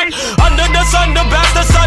Under the sun, the best, the sun.